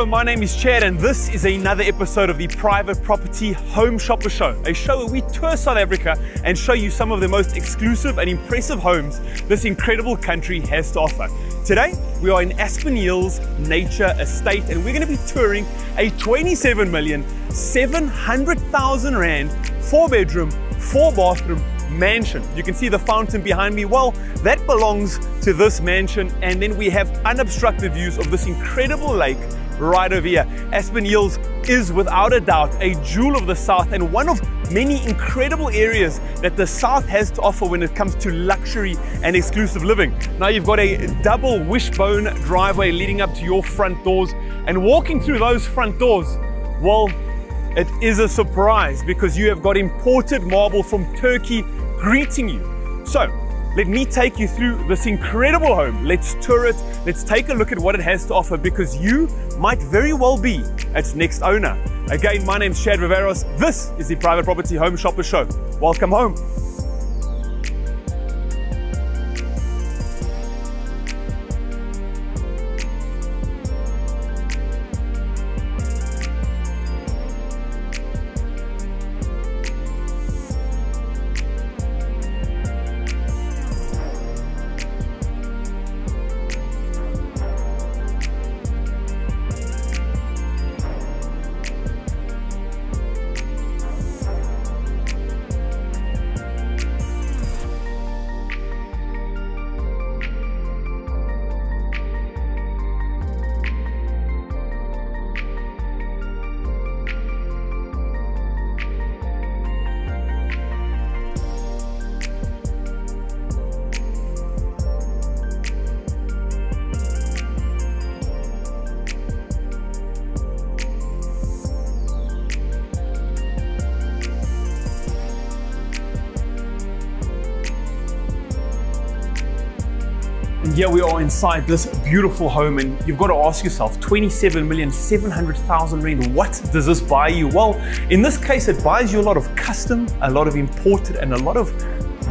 Hello, my name is Chad, and this is another episode of the Private Property Home Shopper Show, a show where we tour South Africa and show you some of the most exclusive and impressive homes this incredible country has to offer. Today, we are in Aspen Hills Nature Estate, and we're going to be touring a 27 million 700,000 rand four bedroom, four bathroom mansion. You can see the fountain behind me. Well, that belongs to this mansion, and then we have unobstructed views of this incredible lake right over here. Aspen Hills is without a doubt a jewel of the South and one of many incredible areas that the South has to offer when it comes to luxury and exclusive living. Now you've got a double wishbone driveway leading up to your front doors and walking through those front doors, well, it is a surprise because you have got imported marble from Turkey greeting you. So let me take you through this incredible home. Let's tour it. Let's take a look at what it has to offer because you might very well be its next owner. Again, my name's Chad Viveiros. This is the Private Property Home Shopper Show. Welcome home. Here we are inside this beautiful home, and you've got to ask yourself 27 million 700,000 rand. What does this buy you? Well, in this case, it buys you a lot of custom, a lot of imported, and a lot of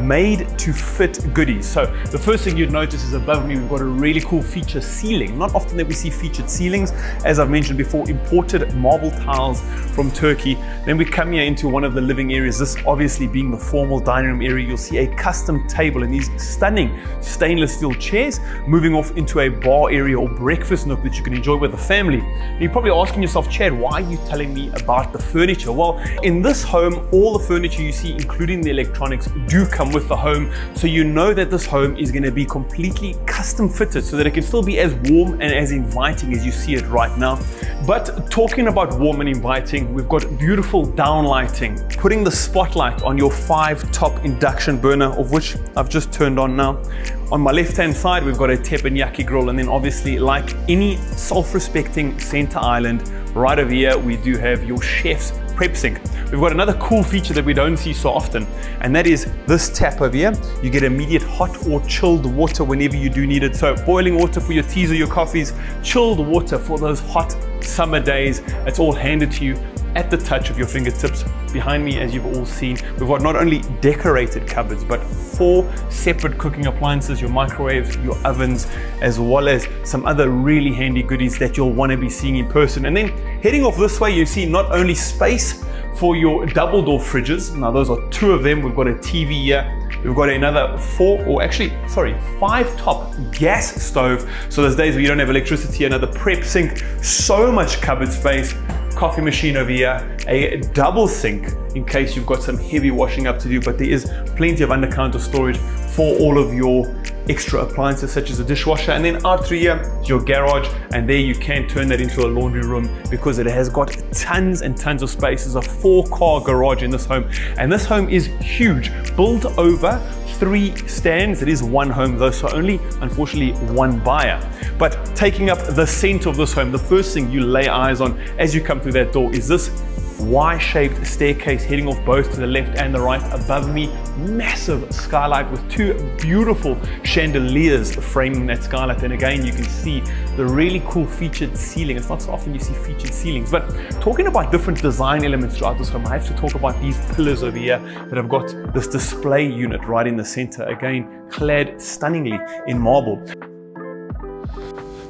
made to fit goodies. So the first thing you'd notice is above me, we've got a really cool feature ceiling. Not often that we see featured ceilings. As I've mentioned before, imported marble tiles from Turkey. Then we come here into one of the living areas. This obviously being the formal dining room area. You'll see a custom table and these stunning stainless steel chairs moving off into a bar area or breakfast nook that you can enjoy with the family. And you're probably asking yourself, Chad, why are you telling me about the furniture? Well, in this home, all the furniture you see, including the electronics, do come with the home. So you know that this home is going to be completely custom fitted so that it can still be as warm and as inviting as you see it right now. But talking about warm and inviting, we've got beautiful downlighting, putting the spotlight on your five top induction burner, of which I've just turned on now. On my left hand side, we've got a teppanyaki grill, and then obviously, like any self respecting center island, right over here, we do have your chef's prep. We've got another cool feature that we don't see so often, and that is this tap over here. You get immediate hot or chilled water whenever you do need it. So boiling water for your teas or your coffees, chilled water for those hot summer days. It's all handed to you at the touch of your fingertips. Behind me, as you've all seen, we've got not only decorated cupboards, but four separate cooking appliances, your microwaves, your ovens, as well as some other really handy goodies that you'll want to be seeing in person. And then heading off this way, you see not only space for your double door fridges. Now those are two of them. We've got a TV here. We've got another four, or actually, sorry, five top gas stove. So those days where you don't have electricity, another prep sink, so much cupboard space coffee machine over here, a double sink in case you've got some heavy washing up to do, but there is plenty of under-counter storage for all of your extra appliances such as a dishwasher and then out through here your garage and there you can turn that into a laundry room because it has got tons and tons of space. There's a four car garage in this home and this home is huge, built over three stands. It is one home though, so only unfortunately one buyer. But taking up the center of this home, the first thing you lay eyes on as you come through that door is this Y-shaped staircase heading off both to the left and the right. Above me, massive skylight with two beautiful chandeliers framing that skylight. And again, you can see the really cool featured ceiling. It's not so often you see featured ceilings, but talking about different design elements throughout this home, I have to talk about these pillars over here that have got this display unit right in the center. Again, clad stunningly in marble.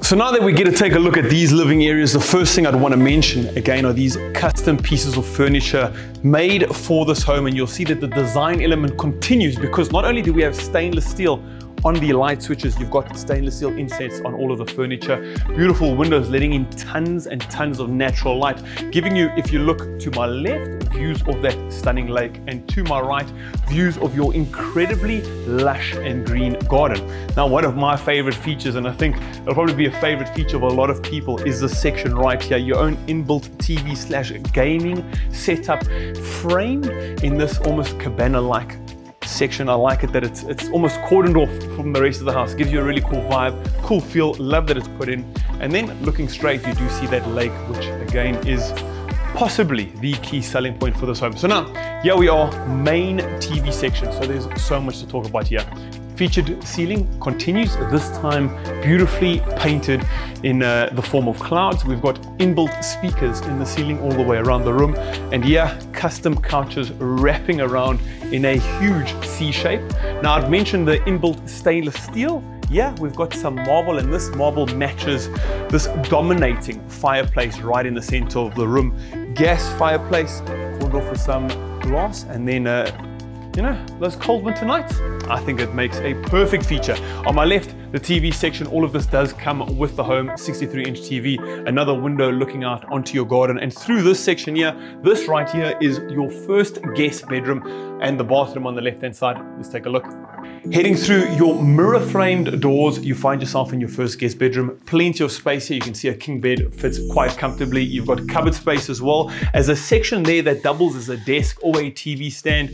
So now that we get to take a look at these living areas, the first thing I'd want to mention again are these custom pieces of furniture made for this home. And you'll see that the design element continues because not only do we have stainless steel on the light switches, you've got stainless steel insets on all of the furniture. Beautiful windows letting in tons and tons of natural light, giving you, if you look to my left, views of that stunning lake, and to my right, views of your incredibly lush and green garden. Now, one of my favorite features, and I think it'll probably be a favorite feature of a lot of people, is this section right here, your own inbuilt TV slash gaming setup framed in this almost cabana-like section. I like it that it's it's almost cordoned off from the rest of the house. Gives you a really cool vibe, cool feel. Love that it's put in. And then looking straight, you do see that lake, which again is possibly the key selling point for this home. So now, here we are, main TV section. So there's so much to talk about here. Featured ceiling continues, this time beautifully painted in uh, the form of clouds. We've got inbuilt speakers in the ceiling all the way around the room. And yeah, custom couches wrapping around in a huge C shape. Now I've mentioned the inbuilt stainless steel. Yeah, we've got some marble and this marble matches this dominating fireplace right in the center of the room. Gas fireplace, filled off with some glass and then uh, you know, those cold winter nights. I think it makes a perfect feature. On my left, the TV section, all of this does come with the home 63 inch TV, another window looking out onto your garden. And through this section here, this right here is your first guest bedroom and the bathroom on the left hand side. Let's take a look. Heading through your mirror framed doors, you find yourself in your first guest bedroom. Plenty of space here. You can see a king bed fits quite comfortably. You've got cupboard space as well as a section there that doubles as a desk or a TV stand.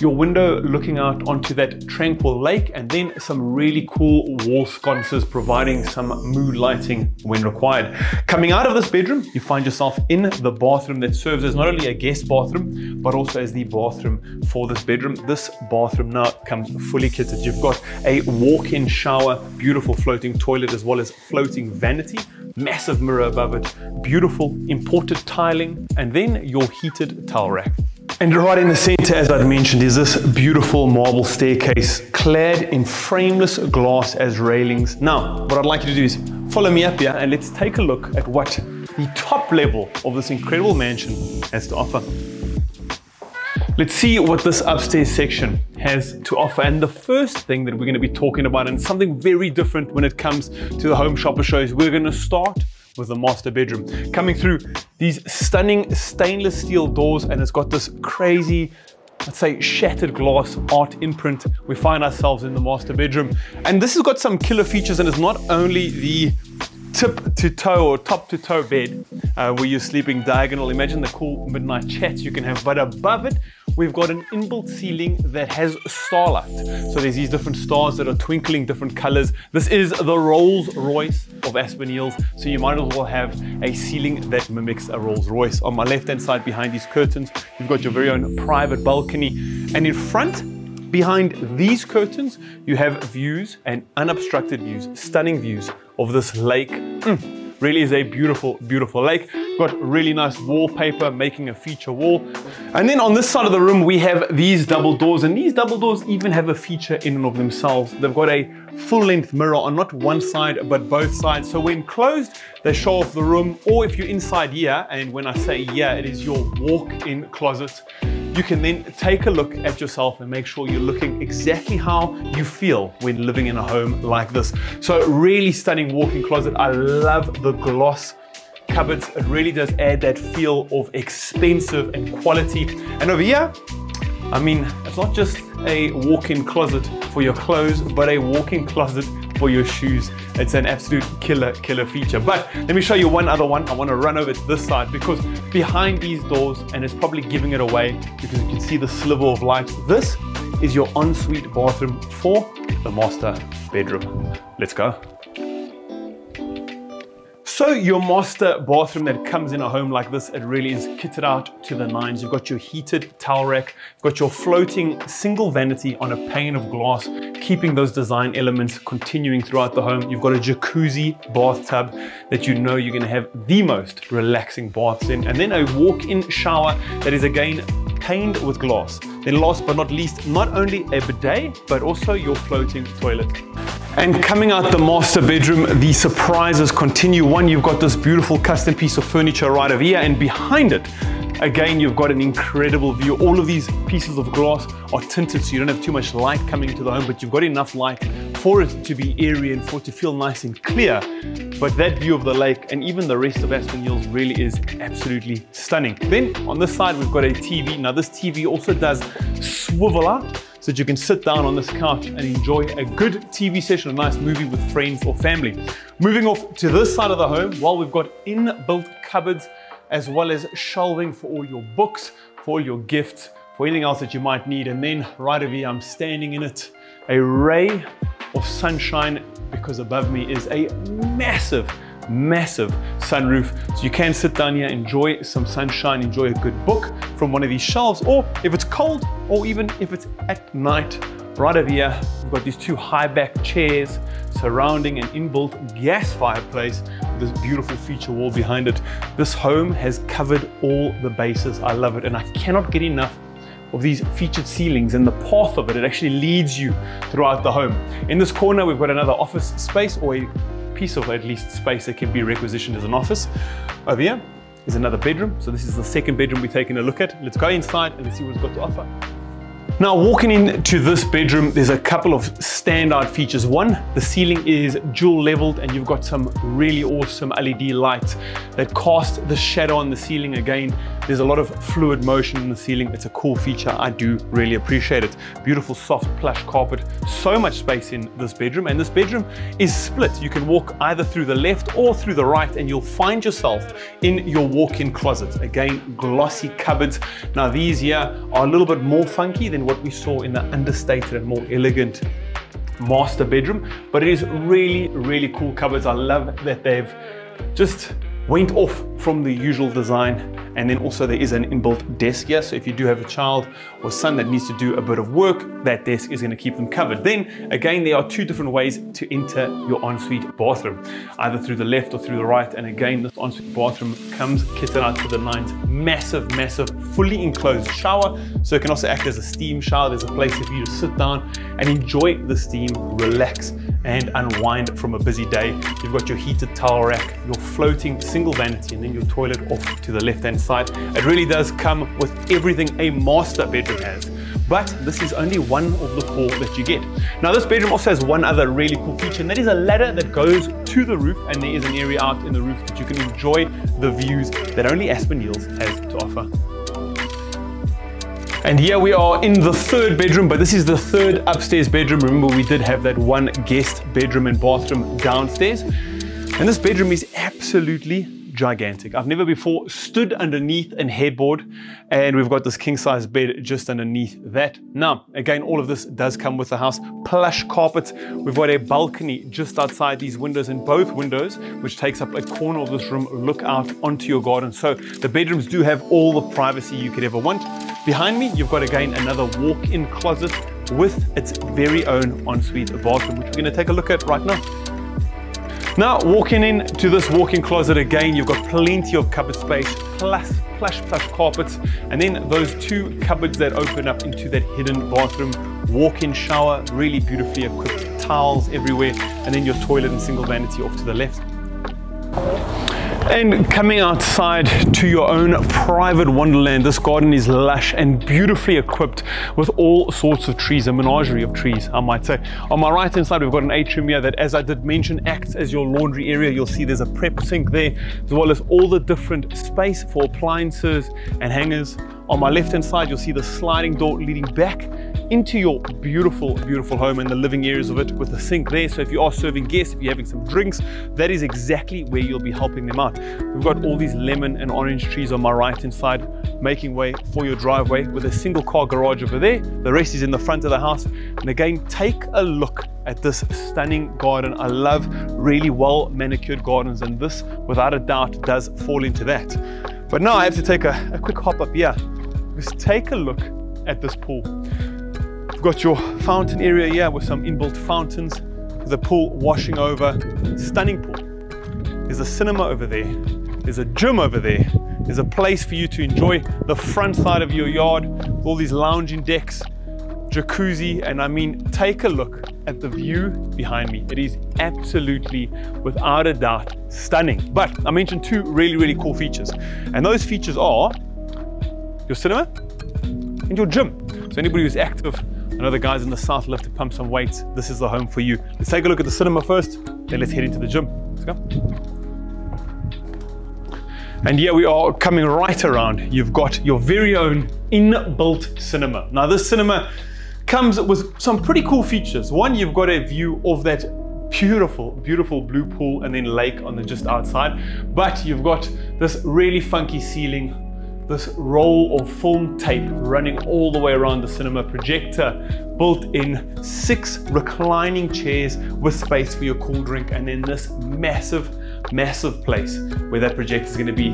Your window looking out onto that tranquil lake and then some really cool wall sconces providing some mood lighting when required. Coming out of this bedroom, you find yourself in the bathroom that serves as not only a guest bathroom, but also as the bathroom for this bedroom. This bathroom now comes fully kitted. You've got a walk-in shower, beautiful floating toilet, as well as floating vanity, massive mirror above it, beautiful imported tiling, and then your heated towel rack. And right in the center, as I'd mentioned, is this beautiful marble staircase clad in frameless glass as railings. Now, what I'd like you to do is follow me up here and let's take a look at what the top level of this incredible mansion has to offer. Let's see what this upstairs section has to offer. And the first thing that we're going to be talking about, and something very different when it comes to the home shopper shows, we're going to start with the master bedroom. Coming through these stunning stainless steel doors, and it's got this crazy let's say shattered glass art imprint we find ourselves in the master bedroom and this has got some killer features and it's not only the tip to toe or top to toe bed uh, where you're sleeping diagonal imagine the cool midnight chats you can have but above it we've got an inbuilt ceiling that has starlight. So there's these different stars that are twinkling different colors. This is the Rolls Royce of Aspen Hills. So you might as well have a ceiling that mimics a Rolls Royce. On my left hand side behind these curtains, you've got your very own private balcony. And in front, behind these curtains, you have views and unobstructed views, stunning views of this lake. Mm Really is a beautiful, beautiful lake. Got really nice wallpaper, making a feature wall. And then on this side of the room, we have these double doors. And these double doors even have a feature in and of themselves. They've got a full length mirror on not one side, but both sides. So when closed, they show off the room. Or if you're inside here, and when I say yeah, it is your walk-in closet you can then take a look at yourself and make sure you're looking exactly how you feel when living in a home like this. So really stunning walk-in closet. I love the gloss cupboards. It really does add that feel of expensive and quality. And over here, I mean, it's not just a walk-in closet for your clothes, but a walk-in closet for your shoes. It's an absolute killer, killer feature. But let me show you one other one. I want to run over to this side because behind these doors, and it's probably giving it away because you can see the sliver of light. This is your ensuite bathroom for the master bedroom. Let's go. So your master bathroom that comes in a home like this, it really is kitted out to the nines. You've got your heated towel rack, you've got your floating single vanity on a pane of glass, keeping those design elements continuing throughout the home. You've got a jacuzzi bathtub that you know you're gonna have the most relaxing baths in, and then a walk-in shower that is again paned with glass. Then last but not least, not only a bidet, but also your floating toilet. And coming out the master bedroom, the surprises continue. One, you've got this beautiful custom piece of furniture right over here, and behind it, again, you've got an incredible view. All of these pieces of glass are tinted, so you don't have too much light coming into the home, but you've got enough light for it to be airy and for it to feel nice and clear. But that view of the lake and even the rest of Aspen Hills really is absolutely stunning. Then on this side, we've got a TV. Now this TV also does swivel out so that you can sit down on this couch and enjoy a good TV session, a nice movie with friends or family. Moving off to this side of the home, well, we've got inbuilt cupboards as well as shelving for all your books, for all your gifts, for anything else that you might need. And then right over here, I'm standing in it, a ray of sunshine because above me is a massive massive sunroof. So you can sit down here, enjoy some sunshine, enjoy a good book from one of these shelves, or if it's cold, or even if it's at night, right over here, we've got these two high back chairs surrounding an inbuilt gas fireplace with this beautiful feature wall behind it. This home has covered all the bases. I love it, and I cannot get enough of these featured ceilings and the path of it, it actually leads you throughout the home. In this corner, we've got another office space or a piece of at least space that can be requisitioned as an office. Over here is another bedroom. So this is the second bedroom we're taking a look at. Let's go inside and let's see what it's got to offer. Now walking into this bedroom, there's a couple of standout features. One, the ceiling is dual leveled and you've got some really awesome LED lights that cast the shadow on the ceiling. Again, there's a lot of fluid motion in the ceiling. It's a cool feature. I do really appreciate it. Beautiful soft plush carpet. So much space in this bedroom and this bedroom is split. You can walk either through the left or through the right and you'll find yourself in your walk-in closet. Again, glossy cupboards. Now these here are a little bit more funky than what we saw in the understated and more elegant master bedroom, but it is really, really cool cupboards. I love that they've just went off from the usual design and then also there is an inbuilt desk here. So if you do have a child or son that needs to do a bit of work, that desk is gonna keep them covered. Then again, there are two different ways to enter your ensuite bathroom, either through the left or through the right. And again, this ensuite bathroom comes kitted out to the nines. Massive, massive, fully enclosed shower. So it can also act as a steam shower. There's a place for you to sit down and enjoy the steam, relax and unwind from a busy day. You've got your heated towel rack, your floating single vanity, and then your toilet off to the left-hand side. It really does come with everything a master bedroom has. But this is only one of the four that you get. Now this bedroom also has one other really cool feature and that is a ladder that goes to the roof and there is an area out in the roof that you can enjoy the views that only Aspen Hills has to offer. And here we are in the third bedroom, but this is the third upstairs bedroom. Remember, we did have that one guest bedroom and bathroom downstairs. And this bedroom is absolutely gigantic. I've never before stood underneath a headboard and we've got this king size bed just underneath that. Now, again, all of this does come with the house. Plush carpets. We've got a balcony just outside these windows and both windows, which takes up a corner of this room, look out onto your garden. So the bedrooms do have all the privacy you could ever want. Behind me, you've got again another walk-in closet with its very own ensuite bathroom, which we're gonna take a look at right now. Now, walking into this walk-in closet again, you've got plenty of cupboard space, plus plush, plush carpets, and then those two cupboards that open up into that hidden bathroom, walk-in shower, really beautifully equipped towels everywhere, and then your toilet and single vanity off to the left. And coming outside to your own private wonderland, this garden is lush and beautifully equipped with all sorts of trees, a menagerie of trees, I might say. On my right hand side, we've got an atrium here that, as I did mention, acts as your laundry area. You'll see there's a prep sink there, as well as all the different space for appliances and hangers. On my left hand side, you'll see the sliding door leading back into your beautiful, beautiful home and the living areas of it with the sink there. So if you are serving guests, if you're having some drinks, that is exactly where you'll be helping them out. We've got all these lemon and orange trees on my right hand side, making way for your driveway with a single car garage over there. The rest is in the front of the house. And again, take a look at this stunning garden. I love really well manicured gardens and this without a doubt does fall into that. But now I have to take a, a quick hop up here. Just take a look at this pool. You've got your fountain area here with some inbuilt fountains. A pool washing over. Stunning pool. There's a cinema over there. There's a gym over there. There's a place for you to enjoy the front side of your yard with all these lounging decks, jacuzzi, and I mean, take a look at the view behind me. It is absolutely, without a doubt, stunning. But I mentioned two really, really cool features. And those features are your cinema and your gym. So anybody who's active, know the guys in the south love to pump some weights. This is the home for you. Let's take a look at the cinema first, then let's head into the gym. Let's go. And here we are coming right around. You've got your very own inbuilt cinema. Now this cinema comes with some pretty cool features. One, you've got a view of that beautiful, beautiful blue pool and then lake on the just outside. But you've got this really funky ceiling, this roll of film tape running all the way around the cinema projector, built in six reclining chairs with space for your cool drink, and then this massive massive place where that projector is going to be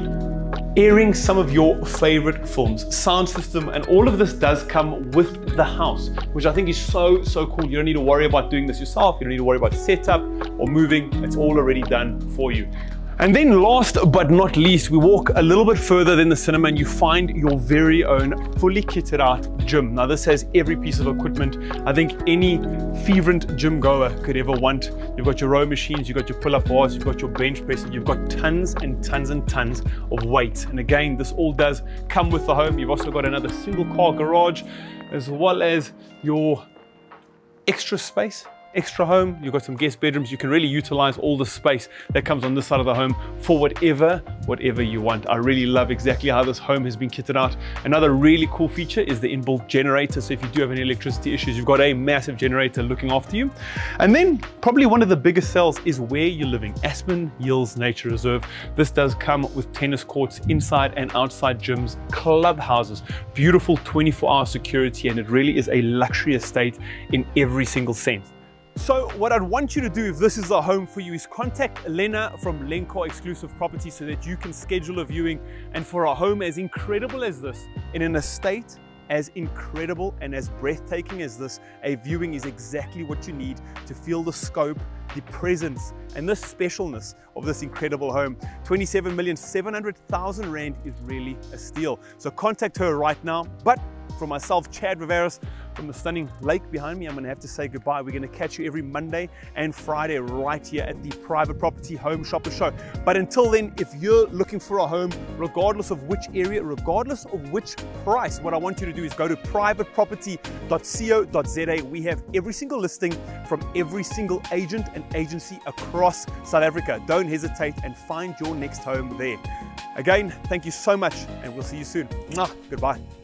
airing some of your favorite films, sound system, and all of this does come with the house, which I think is so, so cool. You don't need to worry about doing this yourself. You don't need to worry about setup or moving. It's all already done for you. And then last but not least, we walk a little bit further than the cinema and you find your very own fully kitted out gym. Now this has every piece of equipment I think any fervent gym goer could ever want. You've got your row machines, you've got your pull-up bars, you've got your bench press, you've got tons and tons and tons of weight. And again, this all does come with the home. You've also got another single car garage as well as your extra space extra home, you've got some guest bedrooms, you can really utilize all the space that comes on this side of the home for whatever, whatever you want. I really love exactly how this home has been kitted out. Another really cool feature is the inbuilt generator. So if you do have any electricity issues, you've got a massive generator looking after you. And then probably one of the biggest sells is where you're living, Aspen Hills Nature Reserve. This does come with tennis courts inside and outside gyms, clubhouses, beautiful 24 hour security, and it really is a luxury estate in every single sense. So what I'd want you to do if this is a home for you is contact Lena from Lencar Exclusive Property so that you can schedule a viewing. And for a home as incredible as this, in an estate as incredible and as breathtaking as this, a viewing is exactly what you need to feel the scope, the presence, and the specialness of this incredible home. 27,700,000 Rand is really a steal. So contact her right now. But for myself, Chad Viveiros, from the stunning lake behind me, I'm gonna have to say goodbye. We're gonna catch you every Monday and Friday right here at the Private Property Home Shopper Show. But until then, if you're looking for a home, regardless of which area, regardless of which price, what I want you to do is go to privateproperty.co.za. We have every single listing from every single agent and agency across South Africa. Don't hesitate and find your next home there. Again, thank you so much and we'll see you soon. Goodbye.